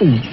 嗯。